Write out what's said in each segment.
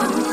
To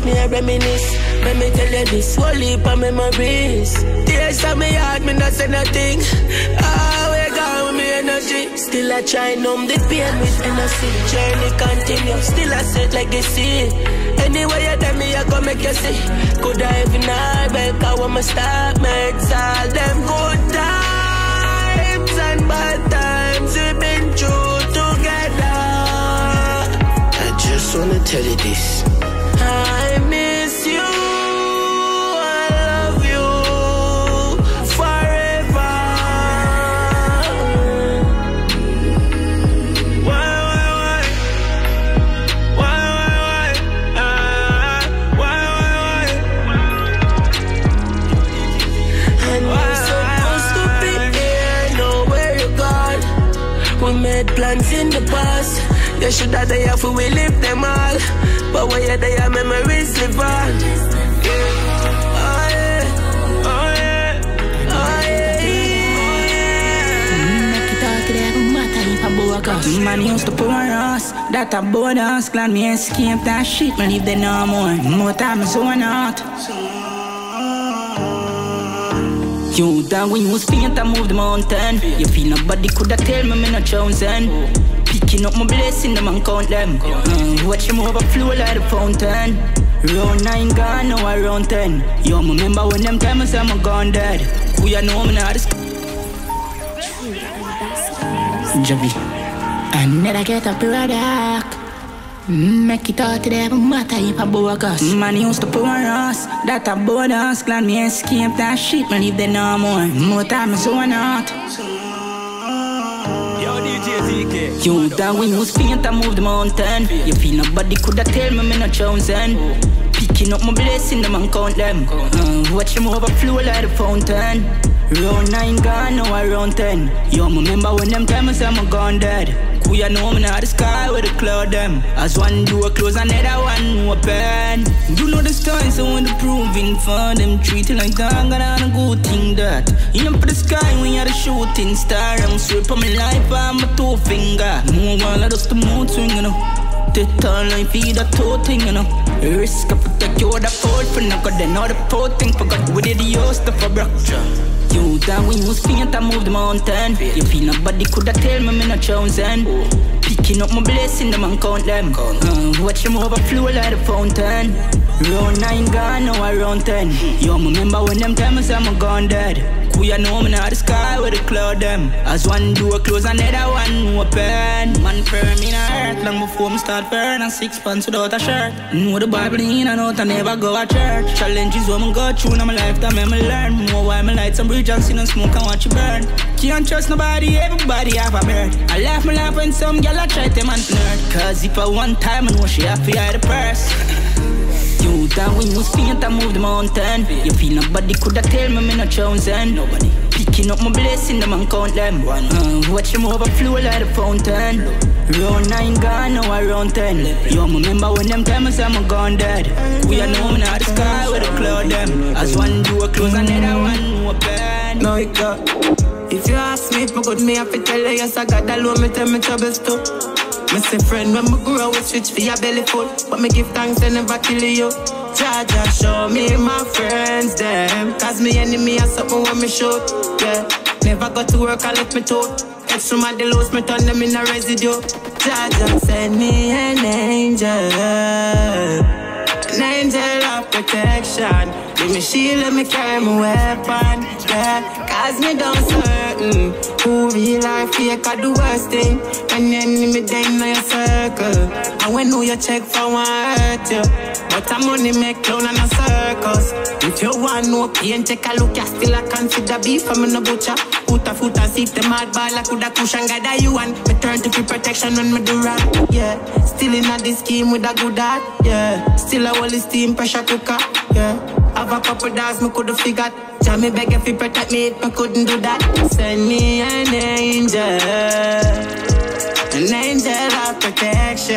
you me, I reminisce. Let me tell you this, whole heap of memories. Tears of me heart, me not say nothing. Ah, we gone with me energy. Still I try numb the pain with energy. Journey continue, still I set legacy. Anyway, you tell me I go make you see. Could I even have help? I want me stop, mates. All them good times and bad times we've been through together. I just wanna tell you this. I plans in the past. You should have there for we live them all. But when you're there, memories live on. Oh yeah, Oh yeah, oh yeah. Used to pour us, that a bonus. Glad me escape that shit, man, if they no more. More time zone out. You done when you was faint, I moved the mountain. You feel nobody coulda tell me me not chosen. Picking up my blessing, them and count them. Uh, watch them overflow like a fountain. Round nine gone, now I round ten. You remember when them times I'm gone dead. Who you know me now? This Javi. I never get your dark. Make it all today, no matter if I bogus. Man used to pour us, that a bonus. Glad me escape that shit, man, if they no more. More time is zone out. Yo. You that you was faint, I moved the mountain. You feel nobody coulda tell me me not chosen. Picking up my blessing, them and count them. Uh, watch them overflow like a fountain. Round nine gone, now I round ten. You remember when them times I'm gone dead. Who you know me now the sky with the cloud them. As one door close, another one open. You know the story, so when the proving for them treat it like that, I'm gonna have a good thing that. You know for the sky when you're the shooting star. I'm sweep on my life, I'm a two finger. Move all of us the mood swing, you know. Take all life, feed a toe thing, you know. Risk of protect you, the fault for no God, then all the poor thing forgot we did the yo stuff for broke. You that when you was faint, I moved the mountain. You feel nobody coulda tell me me not chosen. Picking up my blessing, them and count them. Uh, watch them overflow like a fountain. Round nine gone, now I round ten. You remember when them times I'm gone dead. Who you know me now the sky with the cloud them. As one door close, another one open. Man firm in a earth long before me start burn and six pants without a shirt. Know the Bible in and out, I never go to church. Challenges when me go through in my lifetime, me learn more. Why me light some bridge and see no smoke and watch you burn. Can't trust nobody, everybody have a bird. I laugh my laugh when some gal I try to man nerd. Cause if I one time I know she have to hide the purse. Down when you faint, I move the mountain. You feel nobody coulda tell me me not chosen. Nobody picking up my blessing, them and count them. Uh, watch them overflow like a fountain. Round nine gone, now around ten. Yo, You remember when them tell me say I'm gone dead. We are know me now the sky with the cloud them. As one door close, another one open. No, it got. If you ask me if my good me, I fi tell you yes I got that low, me tell me troubles too. Me say friend when me grow, we switch for your belly full, but me give thanks and never kill you. Jaja show me my friends them, cause me enemy are something when me shoot. Yeah, never got to work, I let me tote. Get some of the lows, me turn them in a residue. Jaja send me an angel. An angel of protection. Give me shield, let me carry my weapon. Yeah, cause me don't certain. Who real life fake are the worst thing. When your enemy then in your circle. And when who you check for one hurt you. But I'm money make clown and a circus. If you want no pain, take a look, you still I consider beef from a butcher. Put a foot and see if the mad ball I coulda cushion gather you and me turn to free protection when me do rap. Yeah, still in a this scheme with a good heart. Yeah, still a whole steam pressure cooker. Yeah, have a couple dollars me coulda figured. Me beg if you protect me, I couldn't do that. Send me an angel. An angel of protection.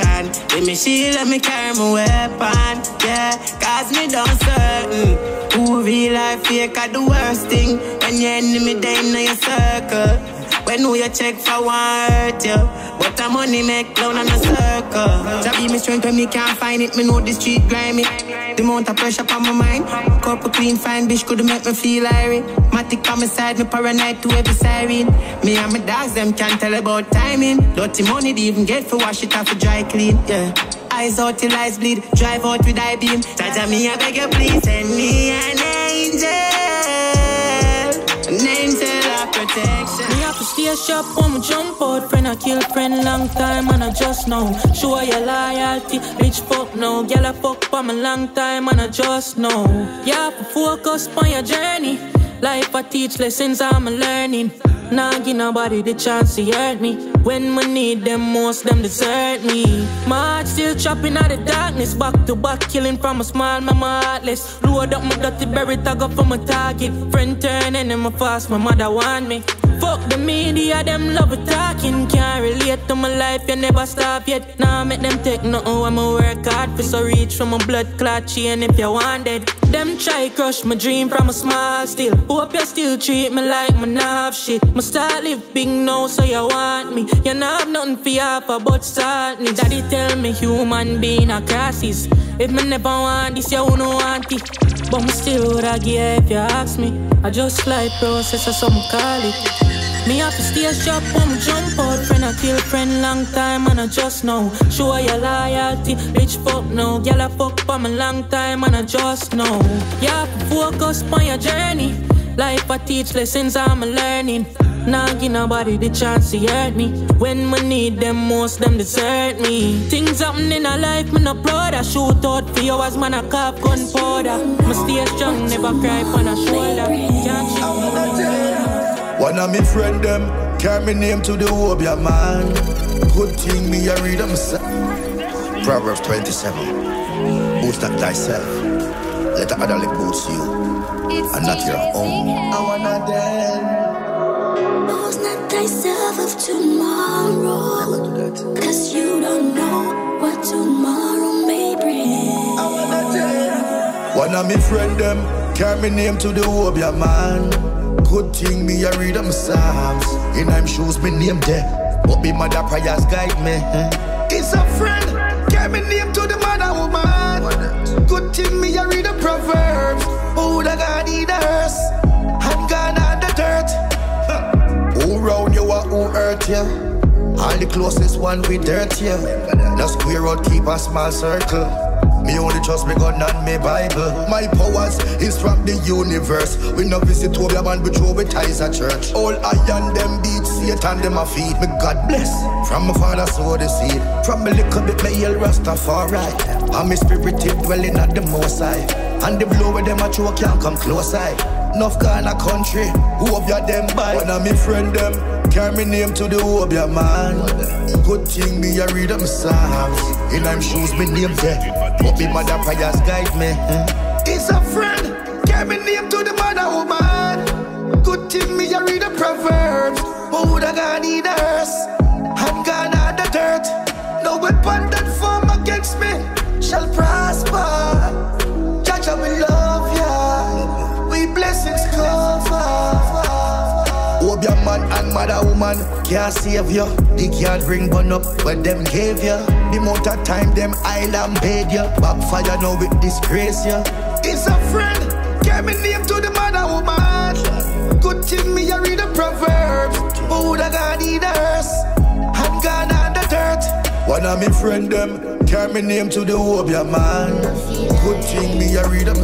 Let me shield, let me carry my weapon. Yeah, cause me don't certain. Who real life fake are the worst thing. When your enemy they in your circle. When who you check for you. But the money make clown on a circle. That be me strength when me can't find it. Me know the street grimy. The amount of pressure on my mind. Couple clean fine bitch could make me feel irie. Matic on my side, me paranoid to every siren. Me and my dogs, them can't tell about timing. Dirty money, they even get for wash it off for dry clean. Yeah. Eyes out till eyes bleed, drive out with eye beam. Jaja me, I beg you please send me an Sharp when we jump out. Friend I kill friend long time and I just know. Show your loyalty, bitch fuck no. Girl I fuck for me long time and I just know. Have focus on your journey. Life I teach lessons I'm learning. Nah give nobody the chance to hurt me. When we need them most, them desert me. My heart still chopping out the darkness. Back to back, killing from a smile, mama heartless. Load up my dirty berry, tag up for my target. Friend turn and my fast, my mother want me. Fuck the media, them love talking. Can't relate to my life, you never stop yet. Nah, make them take nothing when I work hard for so reach from a blood clot chain if you want it. Them try crush my dream from a small still. Hope you still treat me like my nav shit. My start live big now, so you want me. You not have nothing for you but start me. Daddy tell me human being a crisis. If me never want this, you wouldn't want it. But me still would I give if you ask me. I just like process or some call it. Me have to stay sharp when me jump out. Friend I kill friend long time and I just know. Show your loyalty, bitch fuck no Girl I fuck for me long time and I just know. You have to focus on your journey. Life I teach lessons I'm learning. Nah give nobody the chance to hurt me. When we need them most, them desert me. Things happen in a life, me no proud I shoot out for you as man I cop gunpowder. Me stay strong, never cry on a shoulder. Can't shit One of me friend them carry me name to the Obeah man. Good thing me I read them say. Proverbs 27. Boost not thyself. Let the other lick boost you. It's And not your own. I wanna dance. Boast not thyself of tomorrow. Cause you don't know what tomorrow may bring. I wanna dance. One of me friend them carry me name to the Obeah man. Good thing me I read them psalms. In them shoes me name there. But me mother prayers guide me. It's a friend. Carry me name to the mother woman. Good thing me I read the proverbs. Who the God in the earth? And God on the dirt. Who round you or who hurt you? All the closest one we dirt you. No square road keep a small circle. Me only trust me God and me Bible. My powers is from the universe. We no visit Toby man, we throw we ties at church. All I and them beat Satan, them a feed. Me God bless. From my father sow the seed. From me little bit, me yell Rastafari. And me spirit dwelling at the most high. And the blow with them a choke can't come close high. Enough Ghana country, who of ya them by? One of me friend them, carry me name to the Obeah man. Good thing me I read them psalms. In them shoes me name there, but me mother prayers guide me. It's a friend, carry me name to the mother woman. Good thing me I read the proverbs. Who would have gone in the earth? And gone out the dirt. No weapon that form against me shall prosper. Mother woman can't save you. They can't bring bun up what them gave you. The amount of time them island paid you. Backfire now with disgrace you. It's a friend. Get me name to the mother woman. Good thing me I read the proverbs. Who would in the earth? And gone on the dirt. One of me friend them carry me name to the Obeah man. Good thing me I read them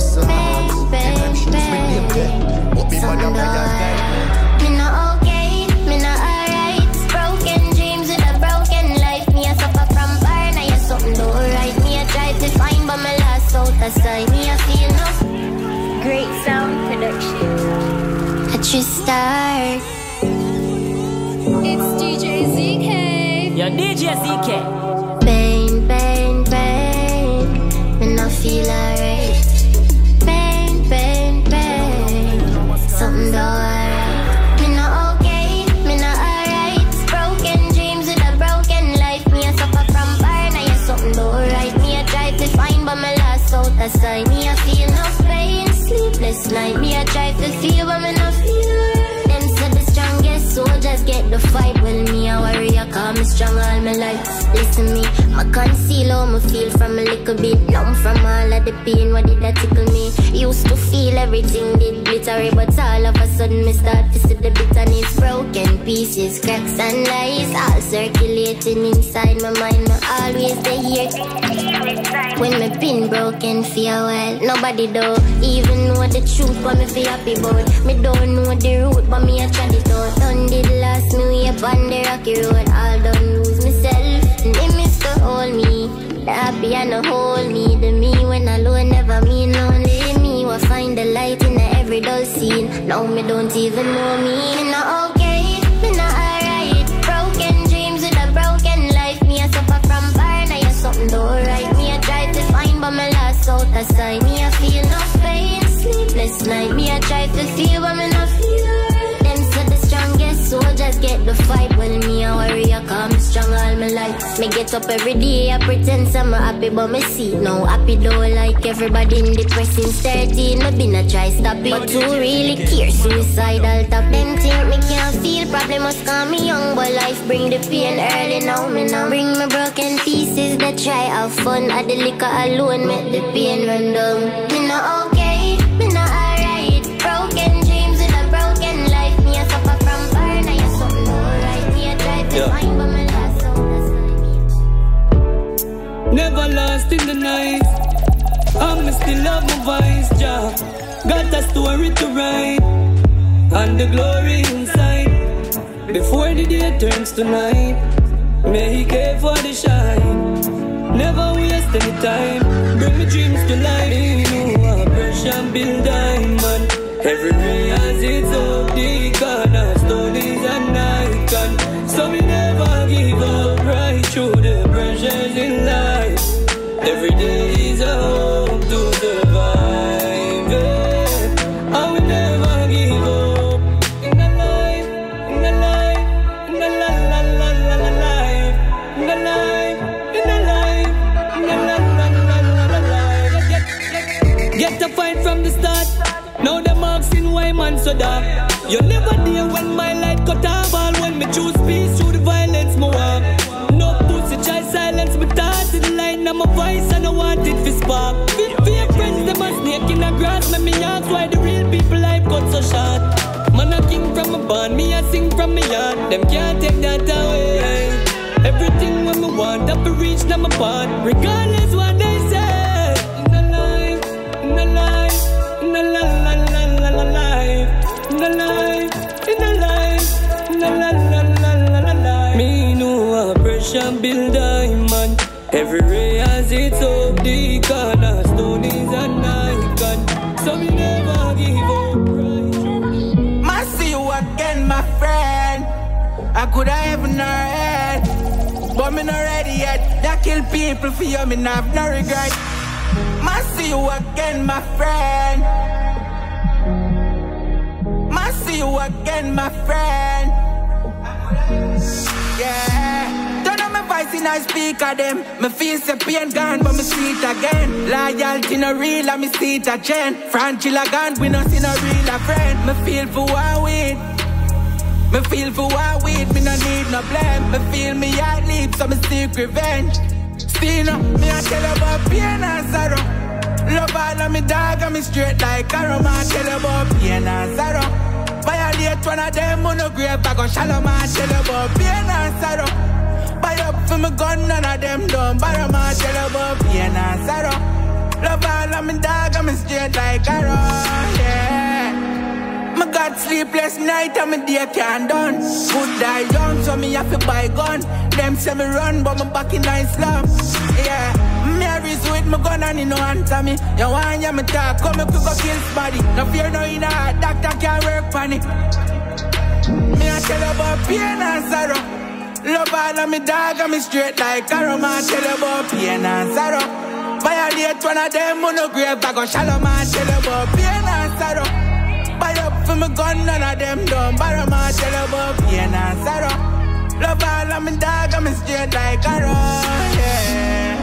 shoes me name there, but me mother prayers great sound production. A your star. It's DJ Zee K. Yo, DJ Zee K. Bang, bang, bang. And I feel alright. Night. Me a try to feel, but me not feel. Them said the strongest soldiers get the fight. Well, me a warrior, call me strong all my life. Listen to me, I conceal how me feel from a little bit. Numb from all of the pain, what did that tickle me? Used to feel everything did glittery, but all of a sudden me start to see the bitterness. Broken pieces, cracks and lies, all circulating inside my mind. Me always stay here. When me been broken for a while, nobody do even know the truth, but me feel happy about. Me don't know the route, but me a try it out. Done did last me way on the rocky road. All done lose myself, and they miss to hold me. The happy and the hold me. The me when alone never mean lonely. Me will find the light in the every dull scene. Now me don't even know me. Me not okay, me not alright. Broken dreams with a broken life. Me a suffer from burn, I something do of sight. Me a feel no pain, sleepless night. Me a try to feel, but me not feel. Soldiers get the fight. Well, me a warrior, come strong all my life. Me get up every day, I pretend some happy, but me see no happy though. Like everybody in depressing 13, me been a try stop it. But who really care? Suicidal top them think me can't feel. Problem must call me young, but life bring the pain early now. Me now bring my broken pieces that try have fun. At the liquor alone, make the pain run down. Yeah. Never lost in the night. I'm still love my voice, Jah. Got a story to write, and the glory inside. Before the day turns to night, may He care for the shine. Never waste any time. Bring me dreams to life. You are pressure build diamond. Every ray has its own the barn, me a sing from me heart. Them can't take that away. Everything when me want, I fi reach now my part. Regardless what they say. in the life, in the life, in the la la la la la life, in the life, in the life, in the la la la la la life. Me know a pressure build diamond. Every ray has its own the I could have heaven or earth, but me not ready yet. That kill people for you, me not have no regret. I see you again, my friend. I see you again, my friend. Yeah. Don't know my voice in I speak of them. Me feel the pain gone, but me see it again. Loyalty no real, and me see it again. Franchilla gone, we no see no real a friend. Me feel for one with. Me feel for one with, me no need no blame. Me feel me heart leap, so me seek revenge. Still no, me I tell about pain and sorrow. Love all of me dog and me straight like arrow. Man tell about pain and sorrow. Violate one of them on no grave, I go shallow man tell about pain and sorrow. Buy up for me gun, none of them done. Borrow man tell about pain and sorrow. Love all of me dog and me straight like arrow. Yeah. God, sleepless night and my day can't done. Good die young, so me have to buy gun. Them say me run, but my back in Islam. Yeah. Mary's with my gun and you know answer me. You want ya me talk, come me quick go kill somebody. No fear no in a heart, doctor can't work for it. Me I tell about pain and sorrow. Love all of me dog and me straight like arrow. Man tell about pain and sorrow. Violate one of them on no grave, I go shallow man tell about pain and sorrow. Up for me gun, none of them. Borrow my and. Love all of me dog, I'm straight like yeah.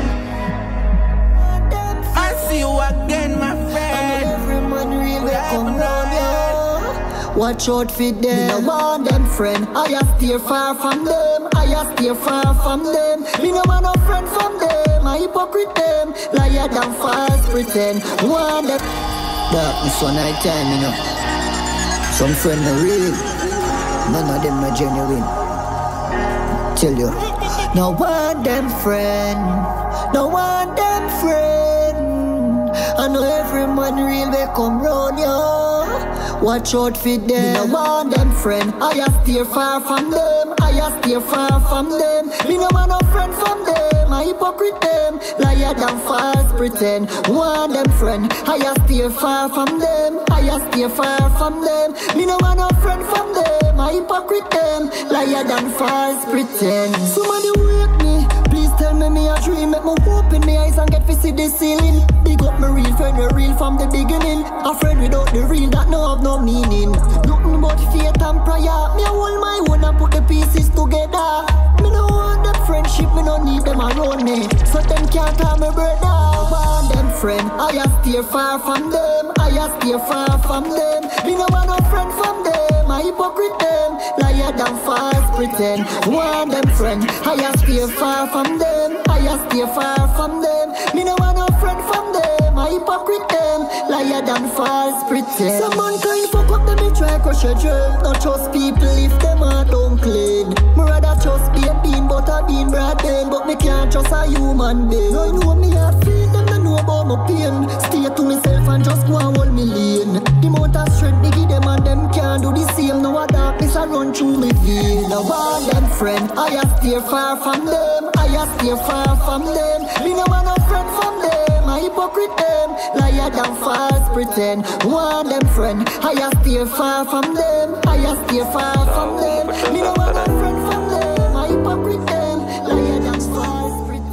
I see you again, my friend. Every man real they come round you. Watch out for them. Me no want them friend. I a steer far from them. I a steer far from them. Me no want no friend from them. I hypocrite them. Liar than false pretend. Want them. Darkness one night time, you know. Some friend are real. None of them are genuine. Tell you. No one them friend. No one them friend. I know every real they come round you. Watch out for them. No want them friend. I a steer far from them. I steer far from them. Me no want no friend from them. I hypocrite them. Liar than false pretend. Want them friend. I steer far from them. I steer far from them. Me no want no friend from them. I hypocrite them. Liar than false pretend. Somebody tell me a dream. Make me open me eyes and get to see the ceiling. Big up my real friend, we real from the beginning. A friend without the real that no have no meaning. Nothing but faith and prayer. Me a hold my own and put the pieces together. Me no want that friendship, me no need them around me. So them can't call me brother. Want them friend, I a steer far from them. I a steer far from them. Me no want no friend from them. I hypocrite them, liar than false pretend. Want them friend, I a steer far from them. I a steer far from them. Me no want no friend from them. I hypocrite them, liar than false pretend. Some mankind fuck up them, me try crush your dream. Not trust people if them are don't clean. Me rather trust be a bean, but a bean broad then. But me can't trust a human being. No know me a feel them, about my pain. Stay to myself and just go and hold me lane. The amount of strength me give them and them can't do the same. No a darkness a run through me vein. No want them friend, I steer far from them. I steer far from them. Me no want no friend from them. I hypocrite them, liar than false pretend. Want them friend, I steer far from them. I steer far from them. Me no want no friend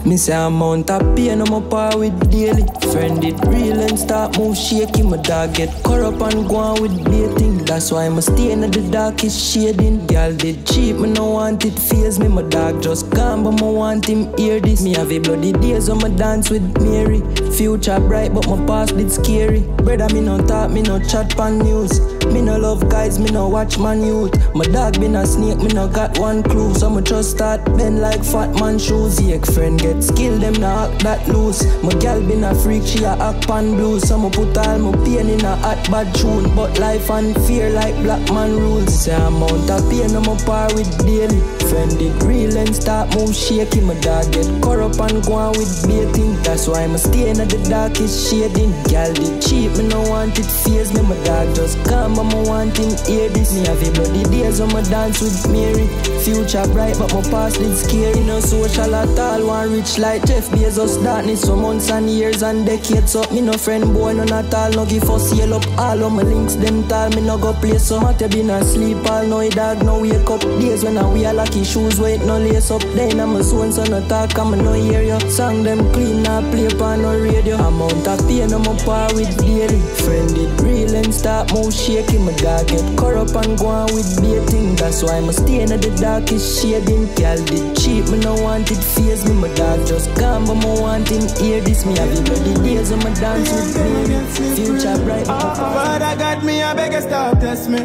Me say amount of pain I'm up par with daily. Friend it real and start move shaky My dog get caught up and go on with dating That's why I'm stay in the darkest shading Girl did cheap, me no want it phase me My dog just gone but me want him hear this Me have a bloody days when me dance with Mary Future bright but my past did scary Brother me no talk, me no chat pan news Me no love guys, me no watch man youth. My dog been a snake, me no got one clue. So me just start bend like fat man shoes. Yak friend get skilled, them na act that loose. My gal been a freak, she a act pan blues. So me put all my pain in a hot bad tune. But life and fear like black man rules. Say amount of pain I'm a par with daily. Friend it real and start move shaky. My dog get corrupt and go on with baiting. That's why I'm staying at the darkest shading. Gal did cheap, me no want it fears me. My dog just come, me want him hear this. Me have a bloody days when me dance with Mary. Future bright, but my past did scary. No social at all. One rich like Jeff Bezos. Darkness for months and years and decades up. Me no friend boy, no not all. No give us seal up. All of my links them tall. Me no go play so. Matter been asleep all night. Dog no wake up. Days when I wear lucky shoes, wait no lace up. Then I'm a zone, so no talk. I'm no hear you. Song them clean, now play on no radio. Amount of pain, I'm a par with daily. Friend it real and start move shaky. My dog get corrupt and go on with baiting. That's why I'm staying at the darkest shading. Girl did cheap, me no want it face me. My dog just gone, but me want him hear this. Me have it bloody days my dance with me. Future bright, but my Father got me, I beg you test me.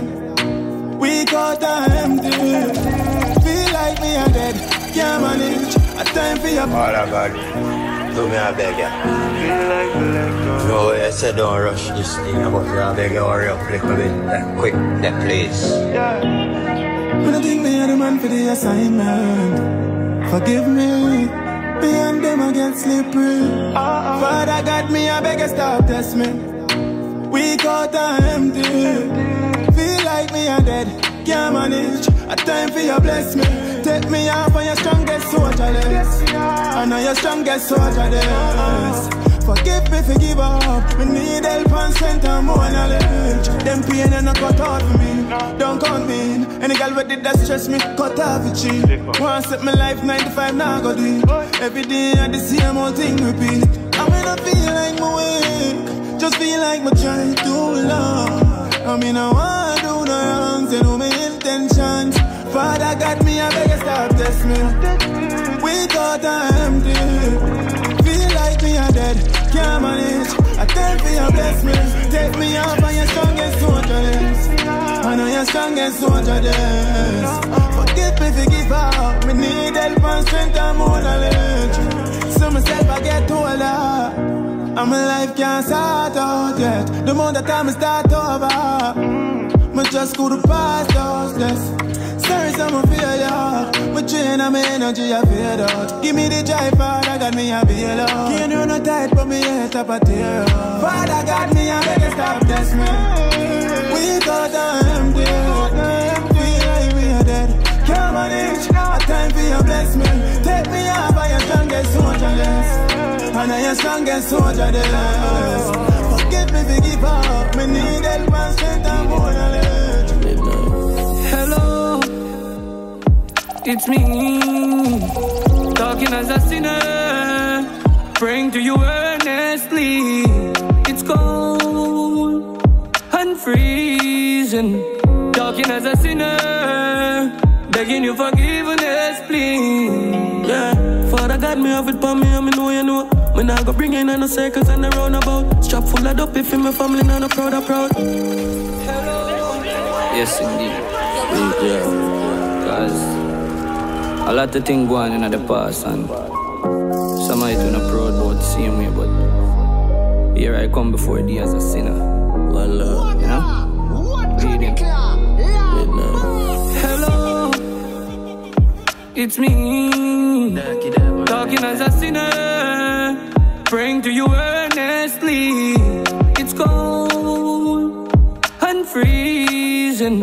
We got empty. Feel like me a dead, can't manage. A time for your Father God, do me a beg ya. No, I said don't rush this thing, but I beg you hurry up a little bit, that quick, that please. When I think me are the man for the assignment. Forgive me. Me and them I get slippery. Father got me, I beg you stop test me. We got empty. Feel like me a dead, can't manage. A time for you bless me. Take me off on your strongest soldier. I know your strongest soldier list. Forgive me, forgive up. Me need help and strength and more knowledge. Them pain and not cut out for me. Don't count me in. Any girl with it that stress me, cut off it cheap. Want set my life 95 now go do. Every day I the same old thing repeat. I mean I feel like my weak. Just feel like my trying too long. I mean I want do the wrongs and know my intentions. Father got me, I beg you stop test me. We thought I empty. Feel like me a dead, can't manage. I tell for you bless me. Take me off on your strongest soldier. I know your strongest soldier. Forgive me, forgive up. Me need help and strength and more knowledge. So myself I get older. And my life can't start out yet. The more the time I start over, me just to past those days. Sorry, some feel ya. My train and my energy I fade out. Give me the drive, Father got me a bail out. Can't do no tight, but me head up a tear out. Father got me a you stop test me. We thought I'm dead. Feel we are dead. Can't manage. A time for you bless me. Take me off by your strongest list. And I your strongest soldier list. Forgive me, forgive up. Me need help and strength and more. Hello, it's me, talking as a sinner, praying to you earnestly. It's cold and freezing, talking as a sinner, begging you forgiveness, please. Yeah, Father God, me have it for me, and me know you know. Me nah go bring in on the circles and the roundabout. Strap full of dope if my family not a proud of proud. Yes, indeed. Yeah. Cause a lot of things going on in the past and some of it we not proud about the same way, but here I come before thee as a sinner. Well, uh, you know? Reading. Hello, it's me, talking as a sinner, praying to you earnestly. It's cold and freezing,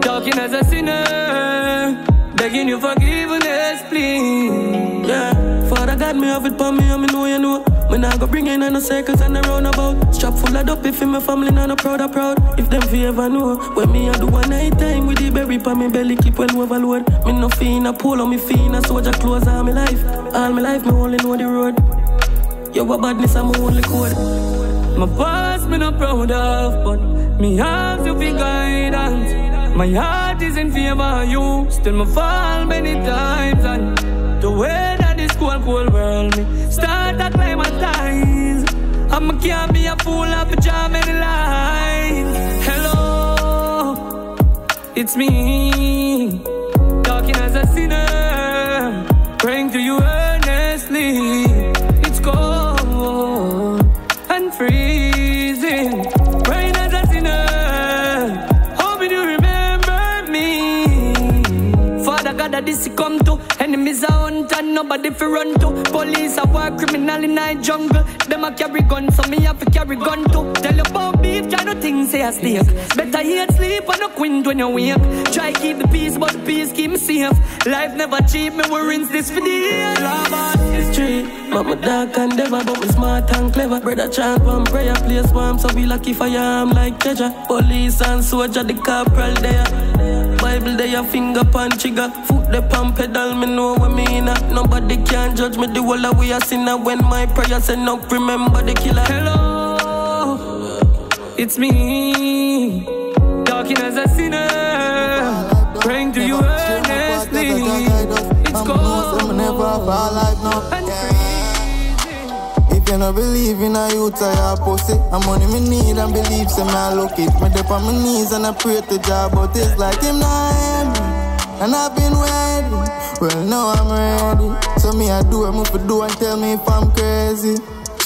talking as a sinner, begging you forgiveness, please. Yeah, Father God, me have it for me, me know you know. Me nah go bring in the circles and the roundabout. Strap full of dope if in my family not a proud of proud. If them fi ever know, when me a do one night time with the berry pa me belly keep well overload. Me no fi in a polo, me fi in a soldier clothes all my life. All my life me only know the road. Yo, what badness I'm only code. My past me not proud of, but me have you for guidance. My heart is in favor of you, still me fall many times and the way that this cold, cold world me start to climatize. I can't be a fool of a jam many lines. Hello, It's me, This come to enemies are hunt nobody fi run to. Police are war criminal in the jungle. Them a carry gun, so me have to carry gun too. Tell you about beef, kind of things say a snake. Better hate sleep and a quint when you wake. Try keep the peace, but the peace keep me safe. Life never cheap, me rinse this for the year. It's true, but my dark and never, but me smart and clever. Brother chant one prayer, place warm, so we lucky for am like treasure. Police and soldier, the corporal there. Bible there, your finger pan trigger. Foot the pump pedal, me know what me in Nobody can judge me, the whole of we are sinner. When my prayer send up, remember the killer. Hello, it's me, talking as a sinner, praying to you earnestly. It's cold No believe in a youth, I a pussy. I'm money me need and believe, say me I look it. Me dip on my knees and I pray to God, but it's like him not. And I've been waiting. Well, now I'm ready. So me I do what me for do and tell me if I'm crazy.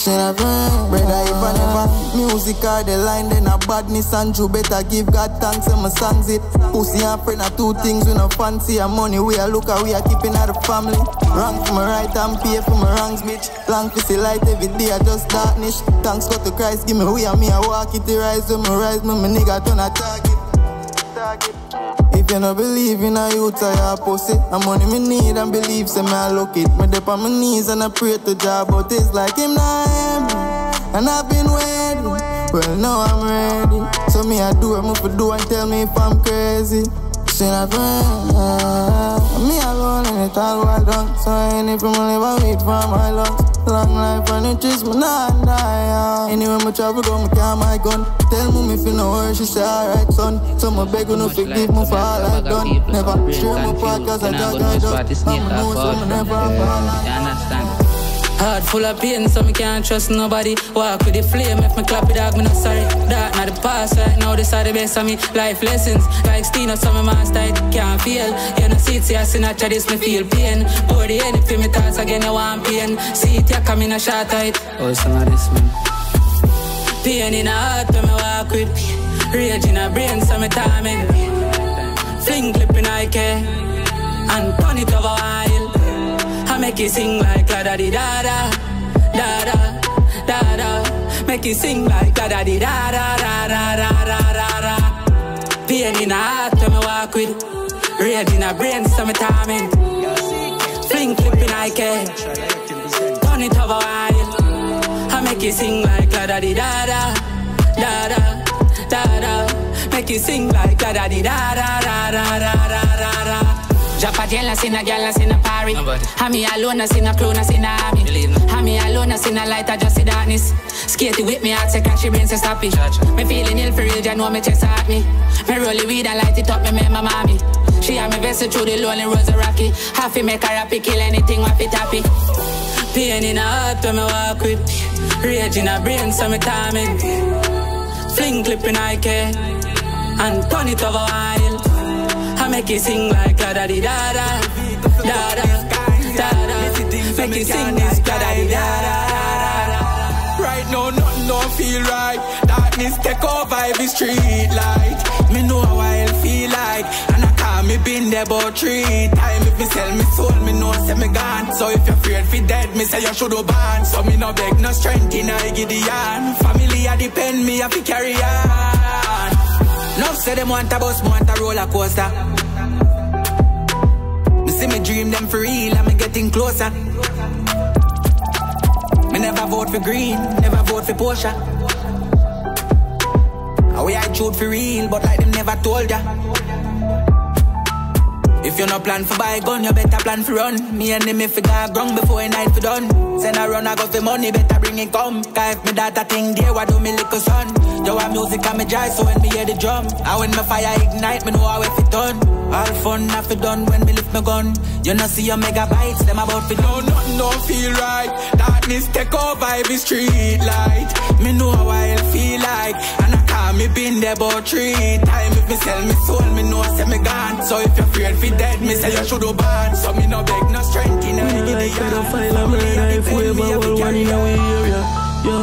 Shit I brother, if I never music or the line, then a badness and you better give God thanks and my songs it. Pussy and friend are two things we no fancy and money we are look at we are keeping out the family. Wrong for my right and pay for my wrongs, bitch. Long to see light every day, I just darkness. Thanks God to Christ, give me way and me I walk it, the rise when me rise, me my nigga turn a target. If you no believe in a youth, I a pussy. I'm money me need and believe, say me I look it. Me dip on my knees and I pray to God, but it's like him not hear. And I've been waiting. Well, now I'm ready. So me I do what me for do and tell me if I'm crazy. Shit I friend, me alone and it all well done. So any from my never wait for my lungs. Long life and trees me not die. Anyway, me travel go, me carry my gun. Tell me if you know her, she say alright son. So me beg you no forgive me for all I done. Never share my cause I judge I done. I'm know so me never fall. Heart full of pain, so me can't trust nobody. Walk with the flame, if me clap it dog, me not sorry. That not the past, right now this are the best of me. Life lessons, like Stino, so me master it can't feel. You know, see it, see I see not this, me feel pain. Pour the end, feel me thoughts again, you want pain. See it, you come in a shot it. Oh, some of this man. Pain in a heart when me walk with. Rage in a brain, so me timing. Fling clip in a care. And turn it over. I make you sing like la da di da da da da da da. Make you sing like la da di da da da da da da da da. Pain in a heart when me walk with. Rage in a brain, so me timing. Fling clip in a care. Turn it over while. I make you sing like la da di da da da da da da. Make you sing like la da di da da da da da da da da. Drop a jail, I seen a girl, I seen a party. Ha me alone, I seen a clone, I seen a army. Ha me alone, I seen a light, I just see darkness. Skatey with me, I say cash, she brain so stop it. Me feeling ill for real, you know me chest hurt me. Me roll the weed and light it up, me make my mommy. She had me vessel through the lonely roads of Rocky. Happy make her happy, kill anything, what it happy. Pain in a heart when me walk with. Rage in a brain, so me timing. Fling clip in I care. And turn it over. I make you sing like la da di da da da da da da. Make you sing this la da di da da da da. Right now, nothing don't feel right. Darkness take over every street light. Me know how I feel like, and I call me been there about three times. If me sell me soul, me know say me gone. So if you're afraid fi dead, me say you should ban. So me no beg no strength in I Gideon. Family I depend me, I fi carry on. No say them want a bus, want a roller coaster. See me dream them for real, me getting closer. Me never vote for green, never vote for Porsche. We I shoot for real, but like them never told ya. If you no plan for buy gun, you better plan for run. Me and them if got ground before a night for done. Send a run, I go for money, better bring it come. Cause if me daughter thing there, what do me little son? Yo, I music me dry, so when me hear the drum. And when my fire ignite, me know how if it done. All fun have it done when me lift my gun. You know see your megabytes, them about to No, nothing don't feel right. Darkness take over every street light. Me know how I feel like. And I call And me been there about three times. If me sell me soul, me know I say me gone. So if you're afraid fi dead, me say you should have ban. So me no beg no strength in a Me like pedophile and murder if we ever hold one in our area. Yo,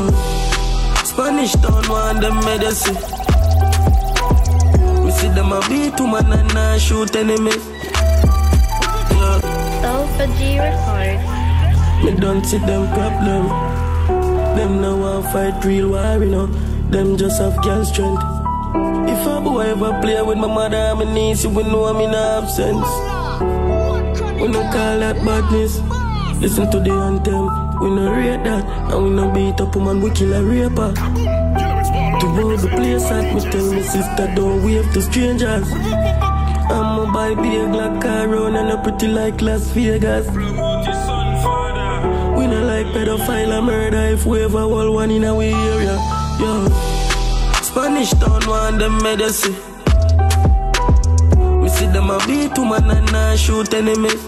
Spanish town want them medicine. See them a beat woman and not shoot enemy. Alpha G Records. Me don't see them problem. Them no want fight real war, you know. Them just have girl strength. If a boy ever play with my mother and my niece, you will know I'm in absence. We no call that badness. Listen to the anthem. We no rate that, and we no beat up a man. We kill a raper. To hold the place at me, tell me sister don't wave to strangers. I'm a buy big like car round and a pretty like Las Vegas. We not like pedophile and murder if we ever hold one in our area. Yo, Spanish town want them medicine. We see them a beat woman and not shoot enemies.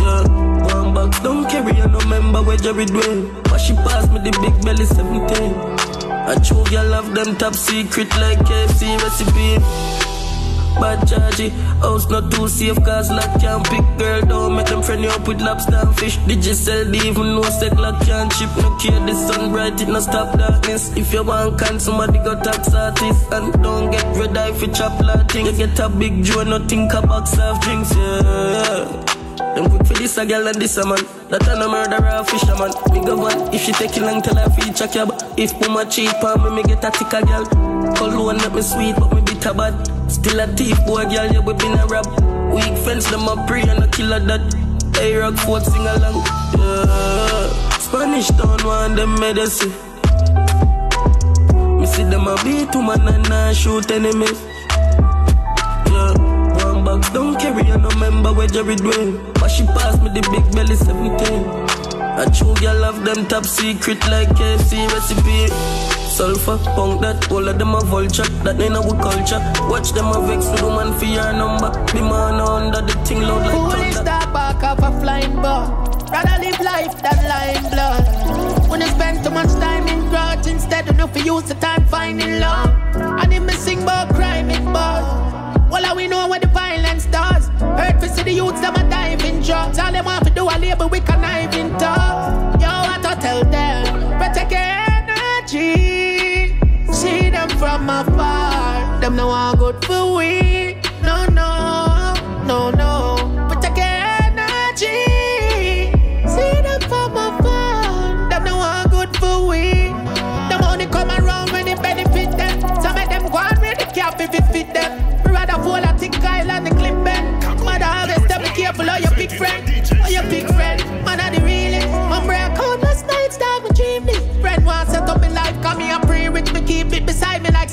Yeah, one box don't carry and no member where Jerry Dwayne. But she passed me the big belly 17. I true girl love them top secret like KFC recipe. Bad charge, house not too safe cause lock can't pick. Girl Don't make them friend you up with lobster and fish. Digicel even know say clock can't chip No care the sun bright it no stop darkness. If you want can somebody go tax artist. And don't get red eye for chop You get a big joe no think a box drinks yeah them quick for this a girl and this a man. That a no murderer or fisherman. Me go on if she take it long till I ya. But if woman cheat on um, me, me get a thicker girl. One make me sweet, but me bitter bad. Still a thief, boy, girl, yeah we been a rap. Weak fence, them a pray and a killer that. Hey, rock fort sing along. Yeah. Spanish town want them medicine. Me see them a beat woman and not shoot enemies. Carry and no member where Jerry Dwayne. But she passed me the big belly 17. I true girl love them top secret like KFC recipe. Sulfur, punk that, all of them a vulture. That ain't our culture. Watch them a vex with woman for your number. Be man under the thing loud like Foolish thunder. that back of a flying ball. Rather live life than lying blood. When I spend too much time in grudge instead of enough for use the time finding love. And if me sing about crime, it buzz. Well, I we know where the violence does. Hurt for see the youths, them a dive in drugs. All them want to do a label, we connive in talk. Yo, what to tell them? Protect your energy. See them from afar. Them no want good for we.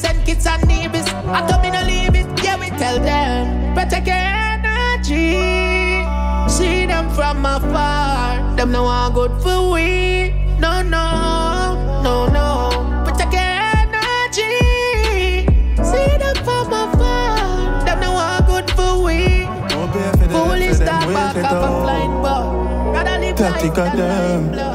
Send kids and neighbors. I come in and leave it. Yeah, we tell them. Protect your energy. See them from afar. Them no want good for we. No, no, no, no. Protect your energy. See them from afar. Them no want good for we. Foolish that back up a flying ball. Rather live life than them.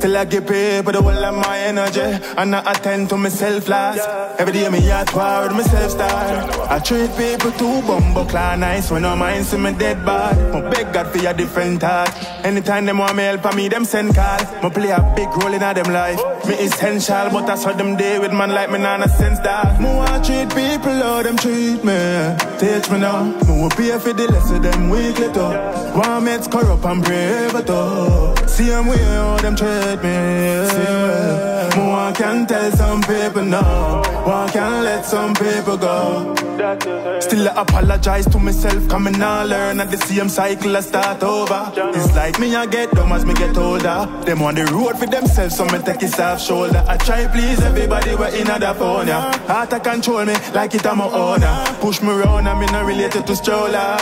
Till I get paid for the whole of my energy. And I attend to myself last. Every day me at war with myself star I treat people too bumbo claw nice. When no mind see me dead bad. I beg God for a different heart Anytime them want me help me them send call Me play a big role in a them life. Me essential but I saw them day with man like me nana sense that. Me want treat people how them treat me. Teach me now. Me will pay for the lesson them weekly too Want me corrupt and brave too See them way how them treat me yeah. More can tell some people no One can let some people go Still I apologize to myself Coming I learn at the same cycle I start over. It's like me I get dumb as me get older. Them on the road for themselves so me take it off shoulder. I try please everybody we're in the phone yeah. Heart to control me like it I'm a owner. Push me round and me not related to stroller.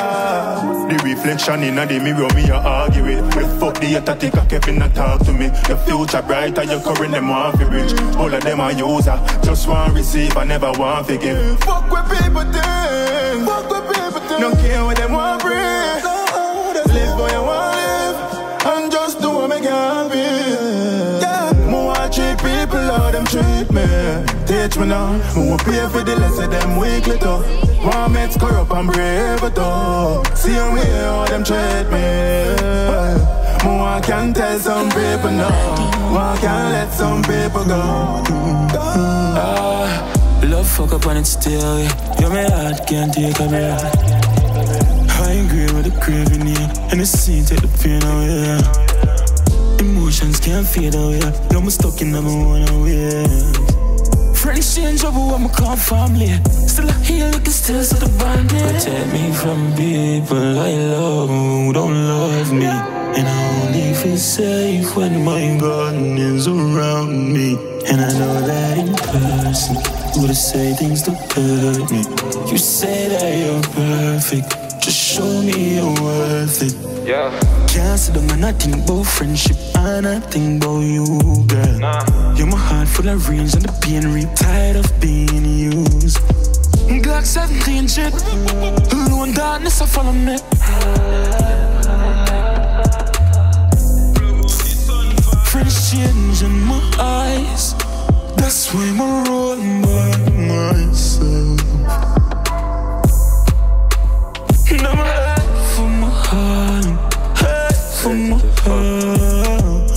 The reflection in the mirror me I argue with. The fuck the attack I kept in talk to me. The future brighter your current them want to rich. All of them are user. Just want receive I never want to give. Fuck what people Fuck what people think Don't care what them want bring Live how you want live And just do what make you happy Yeah, more treat people how them treat me Teach me now. Me want pay for the less of them weekly too. One meds corrupt and brave too. See them way how them treat me. More I can tell some people no. More I can let some people go. Ah, love fuck up and it still, yeah. You're my heart, can't take a breath. High grade with the craving, yeah. And the scene take the pain away, yeah. Emotions can't fade away. You're my stuck in number one oh, away. Friends change but I'm a calm family. Still I hear like it's still so the band. Protect me from people I love who don't love me. And I only feel safe when my gun is around me. And I know that in person, would say things to hurt me. You say that you're perfect, just show me you're worth it. Yeah. Can't and I think about friendship and I think about you, girl. Nah. You're my heart full of range and the pain reap tired of being used. Glock 17 shit, alone darkness I follow me. Friends change in my eyes, that's why I'm rolling by myself. Never head for my heart, head for my heart.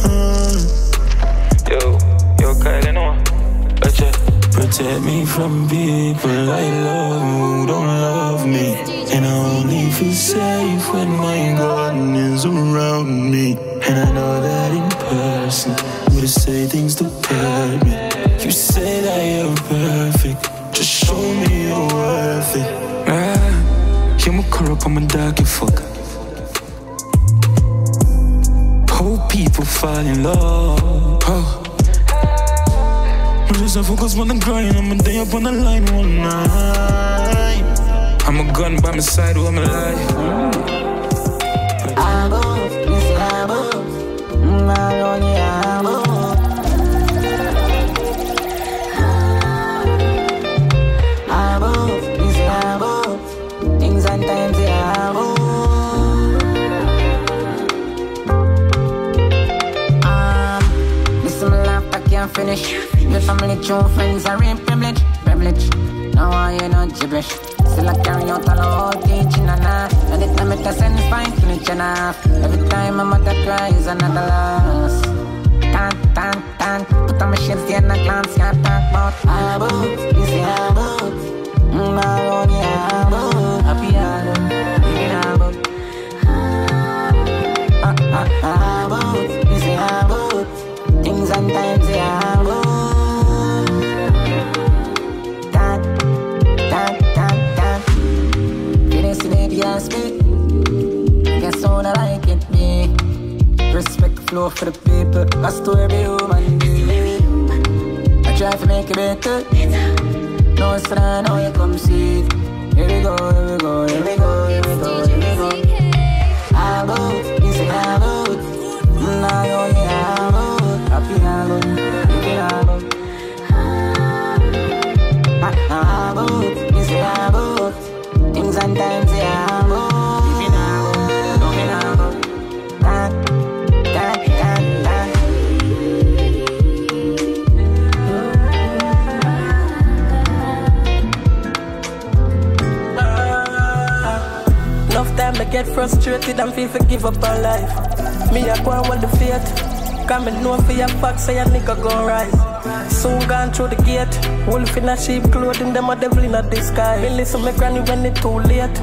Yo, yo, Kylie, no. Protect me from people I love who don't love me. And I only feel safe when my gun is around me. And I know that in person, would say things to I'm a dark you fuck. Poor people fall in love. Oh. I'm just a focus on the grind. I'm a day up on the line one night. I'm a gun by my side all my life. Finish. Your family, true friends are in privilege, privilege. Now I hear no gibberish. Still I carry out all the whole teaching and I And it time it sense fine finish half Every time my mother cries another loss. Tan, tan, tan. Put on my shades there and I glance Can't talk about. Abu, you say Abu I love you Abu Happy Abu, living Abu Ah, ah, Abu, flow for the people. That's to every human being I try to make it better. No, it's how you come see it. Here we go, here we go, here we go, here we go, here we go. About, you say about Mm, I only about Happy about, living get frustrated and feel to give up on life. Me, I go on the fate. Cause me know for your back, say a nigga gon' rise. Soon gone through the gate. Wolf in a sheep clothing, them a devil in a disguise. Me listen me granny when it too late.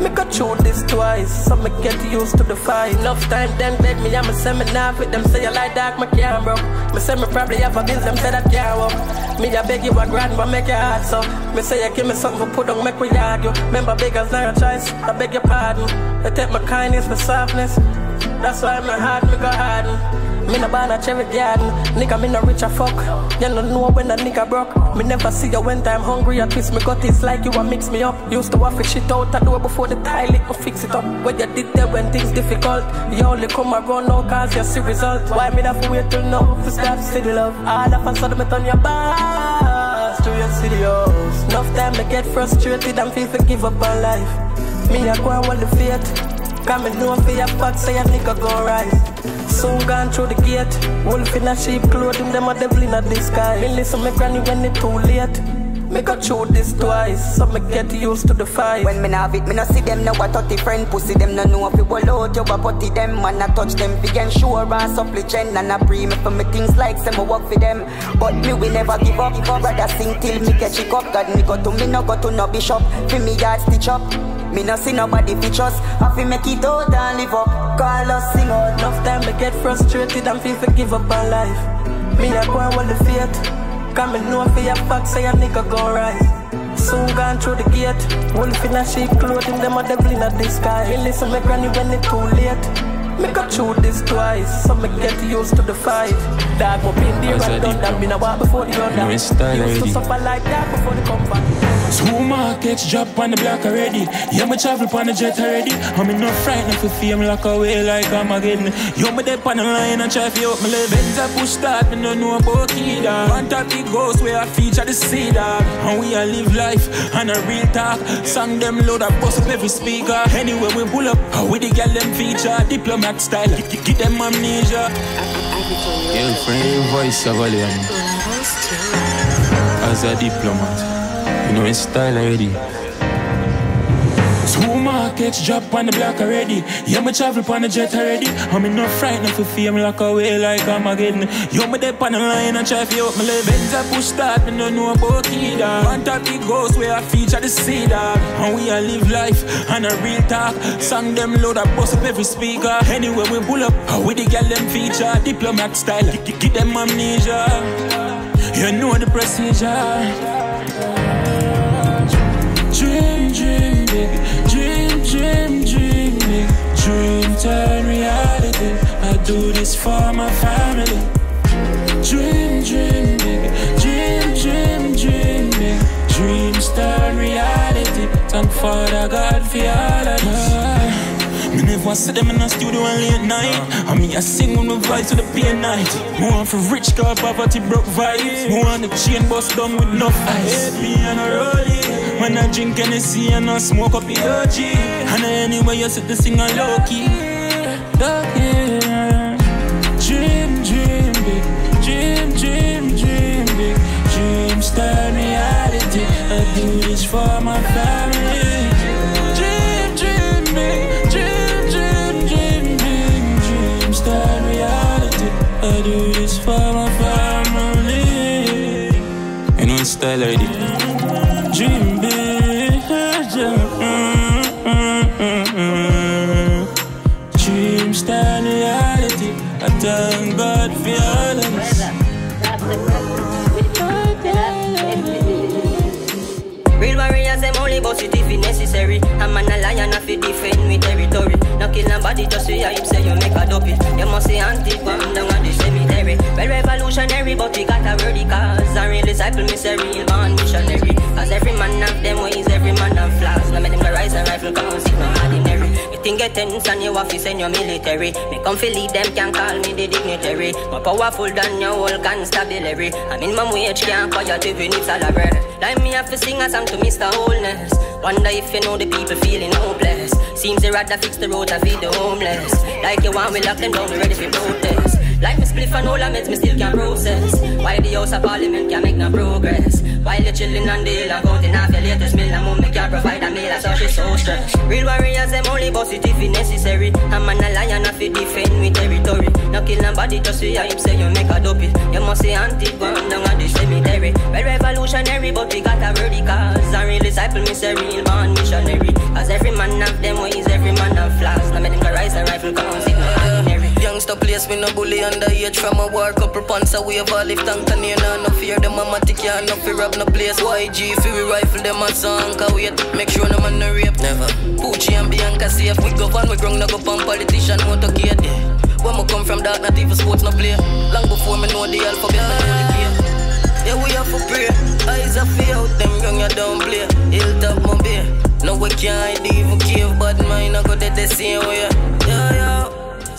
Me go through this twice, so me get used to the fight. Enough time them beg me, I'm a seminar with them say I like dark, can't broke. Me say me probably have a bill, them say that can't work. Me I beg you a grand, but make it hard so. Me say you give me something for put on, make we argue. Remember beggars not a choice, I beg your pardon. I take my kindness for softness. That's why my heart me go. Me no born a cherry garden, nigga me no rich a fuck. You no know when a nigga broke. Me never see you when I'm hungry. I twist me gut, it's like you a mix me up. Used to waffle shit out, I do it before the toilet, me fix it up. What you did there when things difficult, you only come around now cause you see result. Why me have to wait till now to see the love? All of a sudden me turn your back to your city house. Enough time to get frustrated and feel to give up on life. Me I go with the fate. Come me know for your fuck, say a nigga gon' rise. Soon gone through the gate. Wolf in a sheep clothing, them a devil in a disguise. Me listen me granny when it too late. Me go through this twice, so me get used to the fight. When me nah have it, me no see them no a thirty friend pussy. Them no know if you will out, you a putty them. Man, I touch them fi ensure and supplicant. And I pray me for me things like say me work for them. But me we never give up. Rather sing till me catch it up. God me go to me no go to no bishop. Fi me yard stitch up. Me no see nobody features. I fi make it out and live up. Call us sing out. Enough time me get frustrated and feel for give up on life. Me a go and hold the faith. Cause me know for your fuck say a nigga gon' rise. Soon gone through the gate. Wolf in a sheep clothing, them a devil in a disguise. Me listen me granny when it too late. Me go through this twice, so me get used to the fight. Dog, me been there and done that. Me no walk before the other. Used to suffer like that before the comfort. Two markets drop on the block already. Yeah, me travel on the jet already. I'm in no frightened for fame lock away like I'm again. Yo, me dead on the line and try help me live. Benz I push start, me no know about key dog. top topic goes where I feature the sea dog. And we a live life and a real talk. Song them load up, bust up every speaker. Anyway, we pull up, with the girl them feature. Diplomat style, give, give them amnesia. Girlfriend, voice of a. As a diplomat, you know it's style already. Two markets drop on the block already. Yeah, me travel on the jet already. I'm in no frightened for fame lock away like I'm again. Yo, me dead on the line and try to help me live. Benz I push start, me no know about key dog. One topic goes where I feature the dog. And we a live life and a real talk. Song them load I bust up every speaker. Anyway, we pull up with the girl them feature. Diplomat style, give them amnesia. You know the procedure. Turn reality. I do this for my family. Dream, dream, big. Dream, dream, dream, big. Dreams turn reality. Thank Father God for all of this. Me never see them in the studio and late night. I mean, I sing when my voice to the pain night. More for rich girl, poverty broke vibes. More on the chain bust down with no ice. Me and a rollie. When I drink Hennessy and I smoke up the OG. And anyway, you sit the singer low key. Low key. Dream, dream big. Dream, dream, dream big. Dreams turn reality. I do this for my family. Dream, dream big. Dream, dream, dream big. Dreams turn reality. I do this for my family. You know his style. Necessary. I'm an lion, I fi defend me territory. No kill nobody, just so him say you make a dopey. You must say anti-bomb down at the cemetery. Well, revolutionary, but we got a worthy cause. I real disciple, me say real born missionary. Cause every man have them ways, every man have flaws. Now make them go rise and rifle, cause it's not ordinary. You think get tense and you have to your military. Me come feel lead them, can call me the dignitary. More powerful than your whole constabulary. I'm in my wage, can't to win it salary. Like me have to sing a song to Mr. Wholeness. Wonder if you know the people feeling hopeless. Seems they rather fix the road and feed the homeless. Like you want we lock them down, we ready for protest. Like me spliff and all I meds, me still can't process. Why the House of Parliament can't make no progress? While you chilling on the hill and counting off your latest meal, and mom can't provide a meal, so she's so stressed. Real warriors, them only boss it if it necessary. I'm an lion, I fi defend me territory. No kill nobody, just see him say you make a dopey. You must say anti-gun down at the cemetery. Well, revolutionary, but we got a worthy cause. I real disciple, me say real born missionary. Cause every man have them ways, every man have flaws. Now make them go rise and rifle, cause it no Youngster place me no bully underage from a war couple pants away of a lift tank and no fear. Them a matic yeah no fear. Up no place. YG if we rifle them a song wait. Make sure no man no rape. Never. Poochie and Bianca safe. We go govern we ground no go pan politician motorcade yeah when we come from that not even sports no play. Long before me know the alphabet me know the key. Yeah we have to pray. Eyes are fear out them young you don't play. Hilltop my beer no we can't even cave but mine I go dead the same way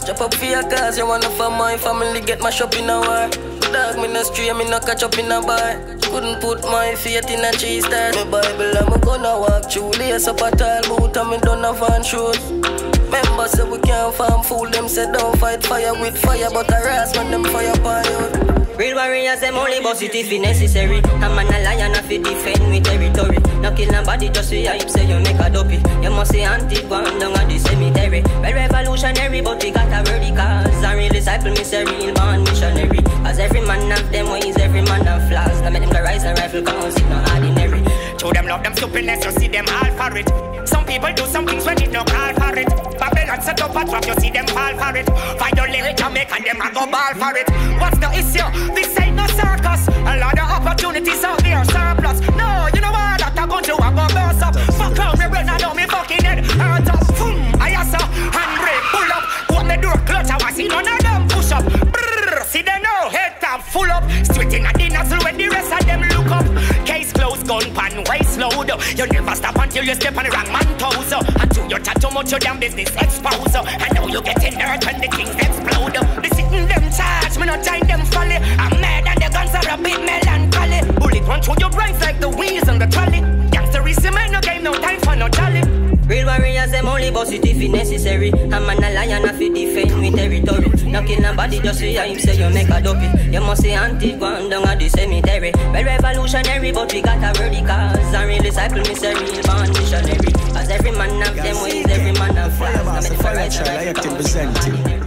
Drop up for your cause, you wanna for my family get mashed up in a war. Dog me no stray, me no catch up in a bar. Couldn't put my faith in a cheese star. My Bible, I'm gonna walk through. Lace up a tall boot and me done a van shoes. Remember, say we can't farm fool them, say don't fight fire with fire, but I rise when them fire by. Real warriors, them only boss it if it necessary. Man a lion if it defend me territory. No kill nobody just for hype, say you make a dopey. You must say anti-one down me say real born missionary. As every man have them ways, every man have flaws. Now make them go rise and rifle cause it not ordinary. To them love them stupidness, you see them all for it. Some people do some things when it no call for it. Babylon set up a trap, you see them fall for it. Violate Jamaica, them a go ball for it. What's the issue? This ain't no circus. A lot of opportunities out the rest of them look up. Case closed, gun pan, waist load. You never stop until you step on the wrong man toes. Until you chat too much, your damn business expose. I know you getting hurt when the things explode. The sitting them charge, me not join them folly. I'm mad and the guns are a bit melancholy. Bullet run through your brains like the wheels on the trolley. Gangsterism ain't no game, no time for no jolly. Real warriors, them only boss it if it necessary. A man a lion if it defend me territory. No kill nobody just for hype, say you make a dopey. You must say anti-one down at the cemetery. Well, revolutionary, but we got a worthy cause. I real disciple, me say real born missionary. As every man have them ways, every man have flaws. Now make the Financial, I active presenting.